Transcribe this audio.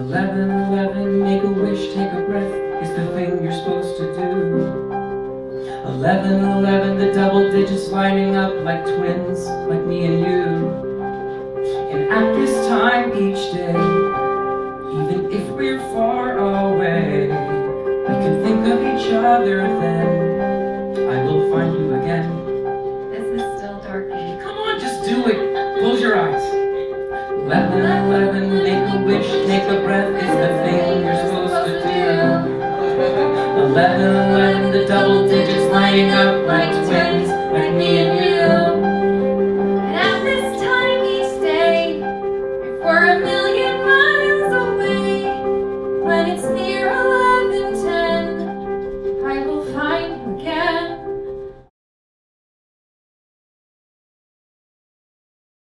Eleven, eleven, make a wish, take a breath, is the thing you're supposed to do. Eleven, eleven, the double digits lining up like twins, like me and you. And at this time each day, even if we're far away, we can think of each other then. I will find you again. This is still darky. Come on, just do it. Close your eyes. Eleven, eleven, make a wish, take a breath is the thing you're supposed to do. Eleven, eleven, the double up